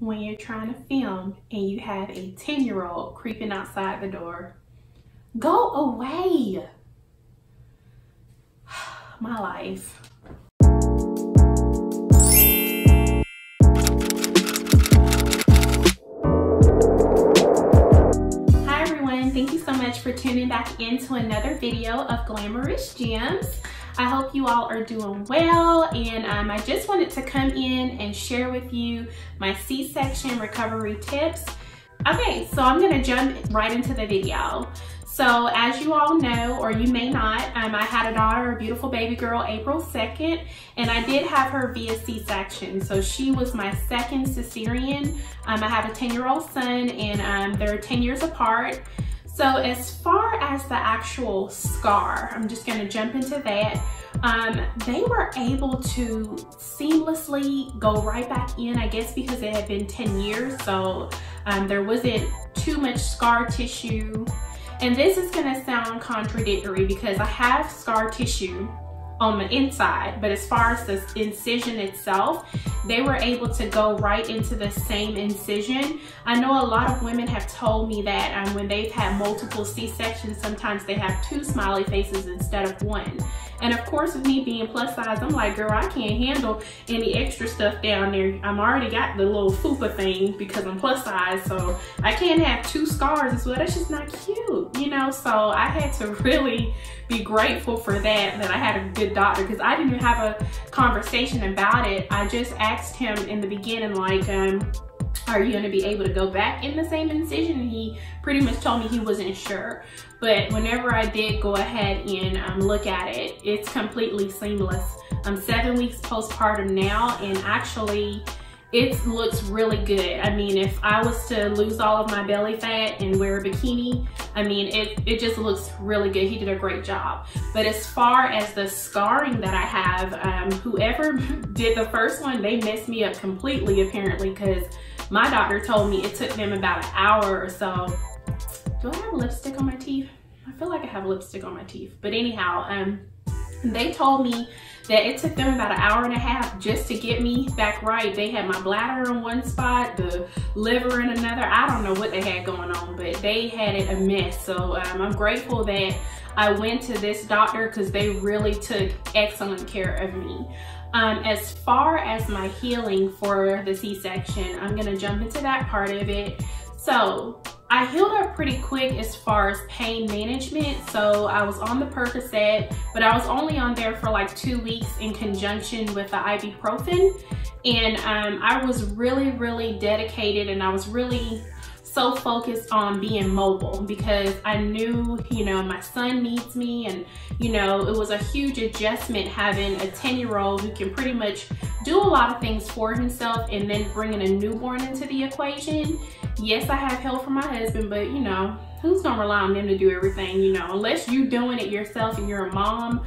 when you're trying to film and you have a 10 year old creeping outside the door. Go away. My life. Hi everyone, thank you so much for tuning back into another video of Glameres Gems. I hope you all are doing well and um, I just wanted to come in and share with you my C-section recovery tips. Okay, so I'm gonna jump right into the video. So as you all know, or you may not, um, I had a daughter, a beautiful baby girl, April 2nd, and I did have her via C-section. So she was my second cesarean. Um, I have a 10-year-old son and um, they're 10 years apart. So as far as the actual scar, I'm just gonna jump into that. Um, they were able to seamlessly go right back in, I guess because it had been 10 years, so um, there wasn't too much scar tissue. And this is gonna sound contradictory because I have scar tissue on the inside, but as far as the incision itself, they were able to go right into the same incision. I know a lot of women have told me that um, when they've had multiple C-sections, sometimes they have two smiley faces instead of one. And of course, with me being plus size, I'm like, girl, I can't handle any extra stuff down there. I'm already got the little fupa thing because I'm plus size, so I can't have two scars as well. That's just not cute, you know? So I had to really be grateful for that, that I had a good doctor because I didn't even have a conversation about it. I just asked him in the beginning, like, um, are you going to be able to go back in the same incision? He pretty much told me he wasn't sure. But whenever I did go ahead and um, look at it, it's completely seamless. I'm seven weeks postpartum now and actually it looks really good. I mean, if I was to lose all of my belly fat and wear a bikini, I mean, it, it just looks really good. He did a great job. But as far as the scarring that I have, um, whoever did the first one, they messed me up completely apparently because my doctor told me it took them about an hour or so. Do I have lipstick on my teeth? I feel like I have lipstick on my teeth. But anyhow, um, they told me that it took them about an hour and a half just to get me back right. They had my bladder in one spot, the liver in another. I don't know what they had going on, but they had it a mess. So um, I'm grateful that I went to this doctor because they really took excellent care of me. Um, as far as my healing for the C-section, I'm gonna jump into that part of it. So I healed up pretty quick as far as pain management. So I was on the Percocet, but I was only on there for like two weeks in conjunction with the ibuprofen. And um, I was really, really dedicated and I was really so focused on being mobile because I knew, you know, my son needs me and, you know, it was a huge adjustment having a 10 year old who can pretty much do a lot of things for himself and then bringing a newborn into the equation. Yes, I have help from my husband, but you know, who's gonna rely on them to do everything, you know, unless you're doing it yourself and you're a mom,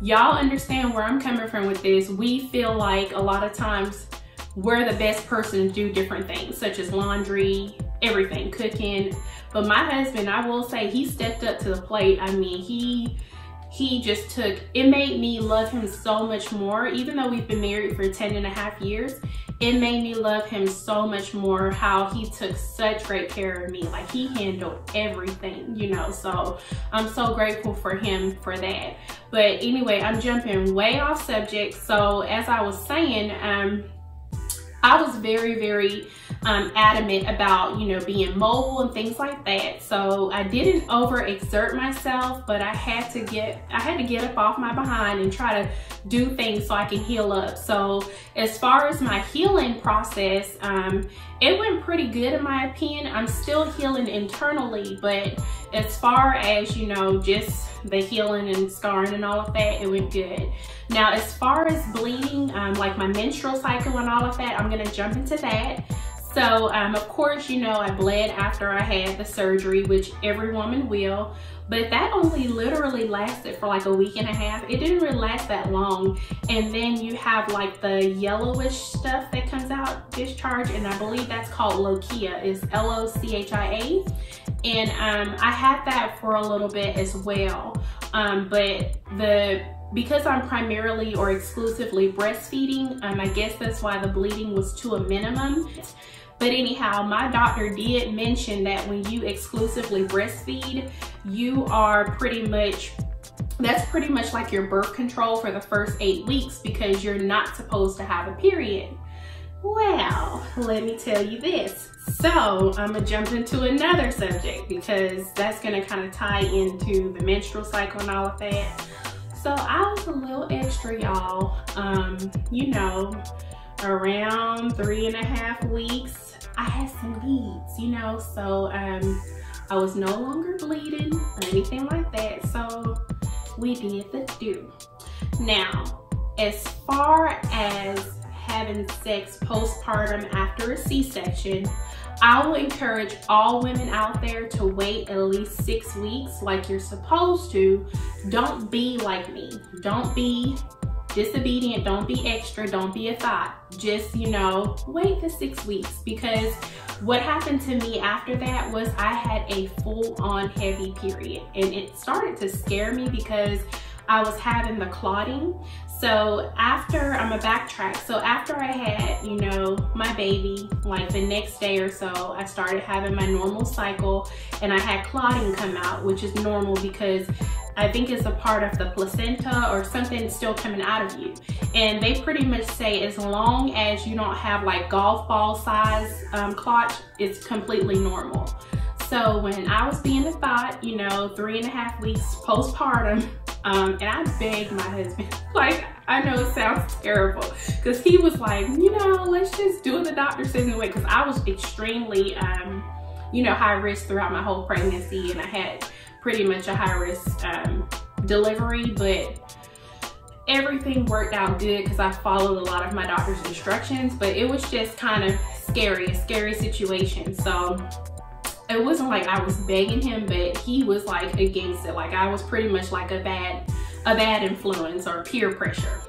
y'all understand where I'm coming from with this. We feel like a lot of times we're the best person to do different things, such as laundry, everything, cooking. But my husband, I will say, he stepped up to the plate. I mean, he he just took, it made me love him so much more. Even though we've been married for 10 and a half years, it made me love him so much more how he took such great care of me. Like he handled everything, you know, so I'm so grateful for him for that. But anyway, I'm jumping way off subject. So as I was saying, um, I was very, very um, adamant about, you know, being mobile and things like that. So I didn't overexert myself, but I had to get, I had to get up off my behind and try to do things so I can heal up. So as far as my healing process, um, it went pretty good in my opinion. I'm still healing internally, but as far as, you know, just the healing and scarring and all of that, it went good. Now, as far as bleeding, um, like my menstrual cycle and all of that, I'm gonna jump into that. So, um, of course, you know, I bled after I had the surgery, which every woman will, but that only literally lasted for like a week and a half. It didn't really last that long. And then you have like the yellowish stuff that comes out, discharge, and I believe that's called lochia, is L-O-C-H-I-A. And um, I had that for a little bit as well. Um, but the because I'm primarily or exclusively breastfeeding, um, I guess that's why the bleeding was to a minimum. But anyhow, my doctor did mention that when you exclusively breastfeed, you are pretty much that's pretty much like your birth control for the first eight weeks because you're not supposed to have a period. Well, let me tell you this. So I'm gonna jump into another subject because that's gonna kind of tie into the menstrual cycle and all of that. So I was a little extra, y'all. Um, you know, around three and a half weeks, I had some needs, you know, so um, I was no longer bleeding or anything like that. So we did the do. Now, as far as having sex postpartum after a C-section, I will encourage all women out there to wait at least six weeks like you're supposed to. Don't be like me. Don't be disobedient. Don't be extra. Don't be a thought. Just, you know, wait the six weeks because what happened to me after that was I had a full on heavy period and it started to scare me because I was having the clotting so after, I'm a backtrack. So after I had, you know, my baby, like the next day or so, I started having my normal cycle and I had clotting come out, which is normal because I think it's a part of the placenta or something still coming out of you. And they pretty much say as long as you don't have like golf ball size um, it's completely normal. So when I was being a thought, you know, three and a half weeks postpartum, um, and I begged my husband, like, I know it sounds terrible, because he was like, you know, let's just do what the doctor says and wait, because I was extremely, um, you know, high risk throughout my whole pregnancy, and I had pretty much a high risk um, delivery, but everything worked out good because I followed a lot of my doctor's instructions, but it was just kind of scary, a scary situation. So it wasn't like I was begging him, but he was like against it. Like I was pretty much like a bad, a bad influence or peer pressure.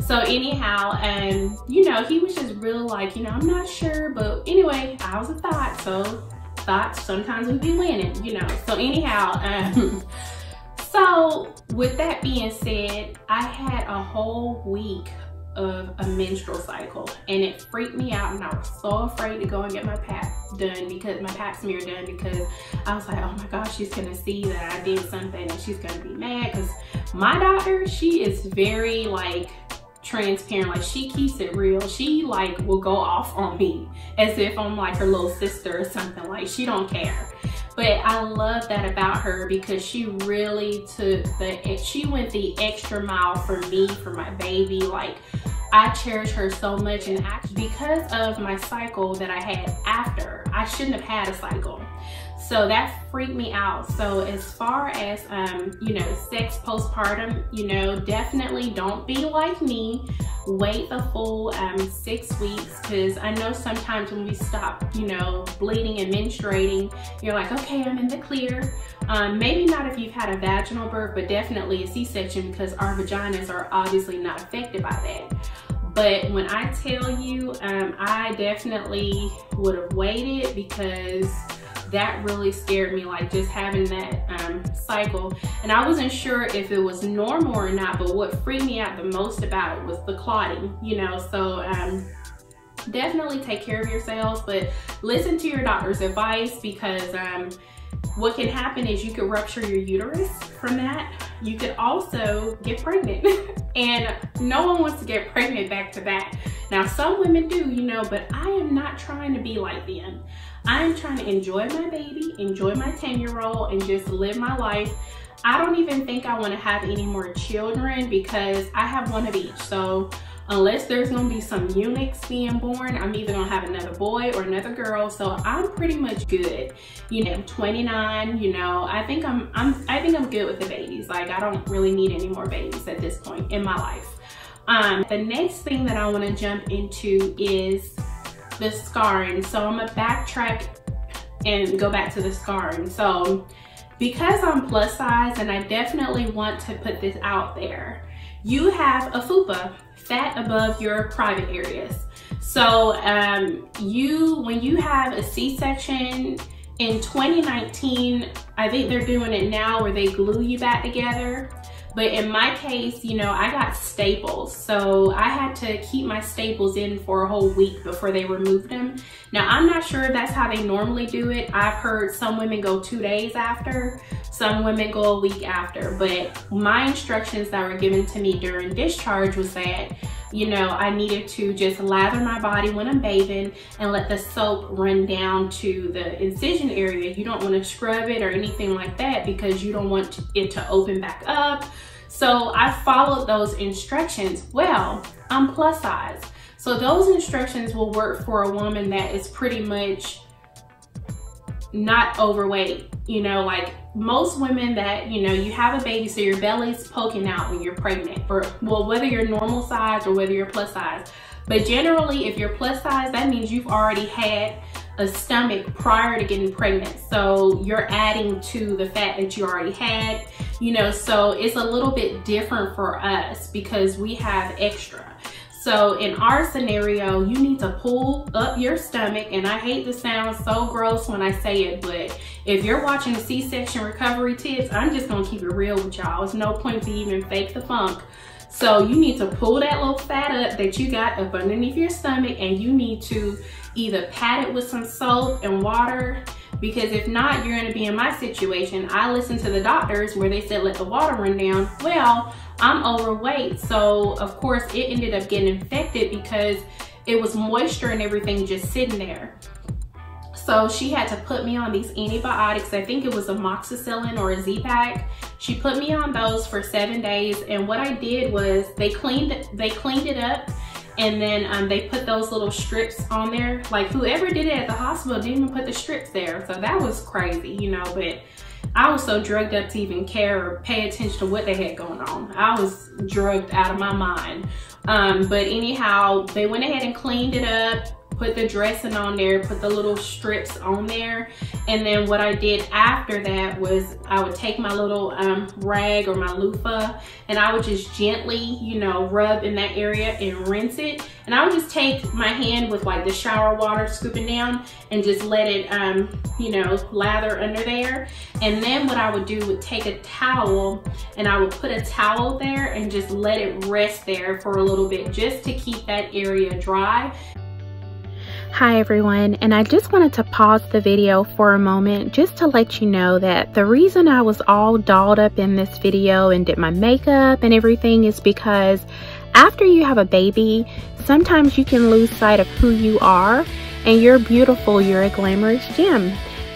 So anyhow, and um, you know, he was just real like, you know, I'm not sure, but anyway, I was a thought, so thoughts sometimes we be winning, you know. So anyhow, um, so with that being said, I had a whole week of a menstrual cycle and it freaked me out and I was so afraid to go and get my pap done because my pap smear done because I was like oh my gosh she's gonna see that I did something and she's gonna be mad because my daughter she is very like transparent. Like she keeps it real. She like will go off on me as if I'm like her little sister or something. Like she don't care. But I love that about her because she really took the she went the extra mile for me for my baby. Like I cherish her so much. And actually because of my cycle that I had after, I shouldn't have had a cycle. So that freaked me out. So as far as, um, you know, sex postpartum, you know, definitely don't be like me. Wait the full um, six weeks because I know sometimes when we stop, you know, bleeding and menstruating, you're like, okay, I'm in the clear. Um, maybe not if you've had a vaginal birth, but definitely a C-section because our vaginas are obviously not affected by that. But when I tell you, um, I definitely would have waited because that really scared me, like just having that um, cycle. And I wasn't sure if it was normal or not, but what freaked me out the most about it was the clotting, you know, so um, definitely take care of yourselves, but listen to your doctor's advice because um, what can happen is you could rupture your uterus from that. You could also get pregnant and no one wants to get pregnant back to back. Now some women do, you know, but I am not trying to be like them. I'm trying to enjoy my baby, enjoy my 10 year old and just live my life. I don't even think I want to have any more children because I have one of each. So unless there's gonna be some eunuchs being born, I'm either gonna have another boy or another girl. So I'm pretty much good. You know, I'm 29, you know, I think I'm, I'm, I think I'm good with the babies. Like I don't really need any more babies at this point in my life. Um, the next thing that I wanna jump into is the scarring. So I'm gonna backtrack and go back to the scarring. So because I'm plus size and I definitely want to put this out there, you have a FUPA, fat above your private areas. So um, you, when you have a C-section in 2019, I think they're doing it now where they glue you back together. But in my case, you know, I got staples. So I had to keep my staples in for a whole week before they removed them. Now, I'm not sure if that's how they normally do it. I've heard some women go two days after, some women go a week after. But my instructions that were given to me during discharge was that you know, I needed to just lather my body when I'm bathing and let the soap run down to the incision area. You don't want to scrub it or anything like that because you don't want it to open back up. So I followed those instructions. Well, I'm plus size. So those instructions will work for a woman that is pretty much not overweight. You know, like most women that, you know, you have a baby, so your belly's poking out when you're pregnant, or well, whether you're normal size or whether you're plus size. But generally, if you're plus size, that means you've already had a stomach prior to getting pregnant. So you're adding to the fat that you already had, you know, so it's a little bit different for us because we have extra. So in our scenario, you need to pull up your stomach. And I hate to sound so gross when I say it, but if you're watching C-section recovery tips, I'm just gonna keep it real with y'all. It's no point to even fake the funk. So you need to pull that little fat up that you got up underneath your stomach and you need to either pat it with some soap and water because if not, you're gonna be in my situation. I listened to the doctors where they said let the water run down. Well, I'm overweight, so of course it ended up getting infected because it was moisture and everything just sitting there. So she had to put me on these antibiotics. I think it was amoxicillin or a Z-Pak. She put me on those for seven days. And what I did was they cleaned they cleaned it up and then um, they put those little strips on there. Like whoever did it at the hospital didn't even put the strips there. So that was crazy, you know, but I was so drugged up to even care or pay attention to what they had going on. I was drugged out of my mind. Um, but anyhow, they went ahead and cleaned it up put the dressing on there, put the little strips on there. And then what I did after that was I would take my little um, rag or my loofah and I would just gently, you know, rub in that area and rinse it. And I would just take my hand with like the shower water scooping down and just let it, um, you know, lather under there. And then what I would do would take a towel and I would put a towel there and just let it rest there for a little bit just to keep that area dry. Hi everyone, and I just wanted to pause the video for a moment just to let you know that the reason I was all dolled up in this video and did my makeup and everything is because after you have a baby, sometimes you can lose sight of who you are and you're beautiful, you're a glamorous gem.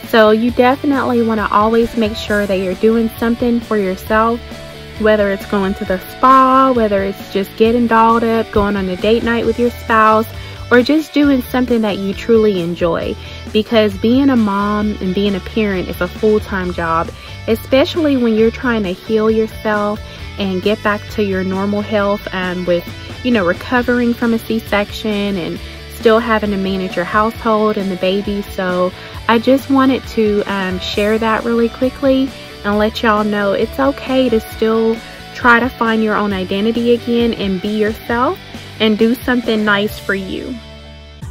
So you definitely want to always make sure that you're doing something for yourself whether it's going to the spa, whether it's just getting dolled up, going on a date night with your spouse, or just doing something that you truly enjoy. Because being a mom and being a parent is a full-time job especially when you're trying to heal yourself and get back to your normal health and with you know recovering from a c-section and still having to manage your household and the baby. So i just wanted to um, share that really quickly and let y'all know it's okay to still try to find your own identity again and be yourself and do something nice for you.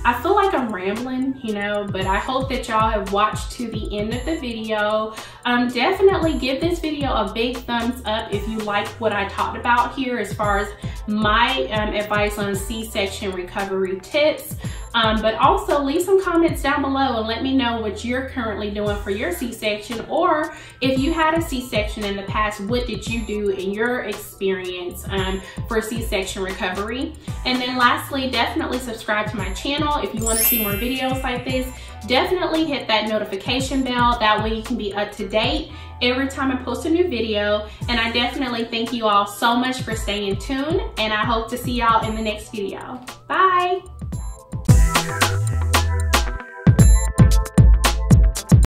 I feel like I'm rambling, you know, but I hope that y'all have watched to the end of the video. Um, definitely give this video a big thumbs up if you like what I talked about here as far as my um, advice on C-section recovery tips. Um, but also leave some comments down below and let me know what you're currently doing for your C-section or if you had a C-section in the past, what did you do in your experience um, for C-section recovery? And then lastly, definitely subscribe to my channel if you want to see more videos like this. Definitely hit that notification bell. That way you can be up to date every time I post a new video. And I definitely thank you all so much for staying tuned and I hope to see y'all in the next video. Bye.